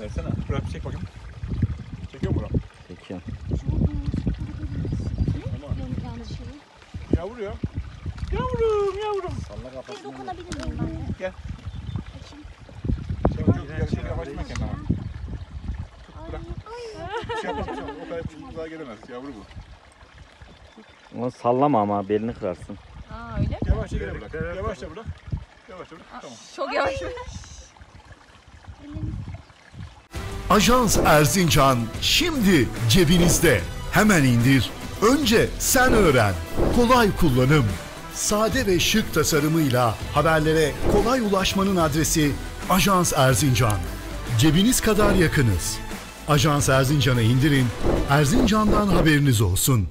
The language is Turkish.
Versene. Bırak bir çek bakayım. Çekiyor mu Burak? Şeyi. Yavru ya. Yavrum yavrum. Salla Bir kafasını. dokunabilir miyim ben? Gel. Sen çok gel şöyle. Bir şey yapmaz. bir şey yapmaz. O kadar uzağa gelemez. Yavru bu. Onu sallama ama belini kırarsın. Öyle mi? Yavaşça gele bırak. Yavaşça bırak. Yavaşça bırak. Tamam. Çok yavaş. Ajans Erzincan şimdi cebinizde. Hemen indir. Önce sen öğren. Kolay kullanım. Sade ve şık tasarımıyla haberlere kolay ulaşmanın adresi Ajans Erzincan. Cebiniz kadar yakınız. Ajans Erzincan'ı indirin. Erzincan'dan haberiniz olsun.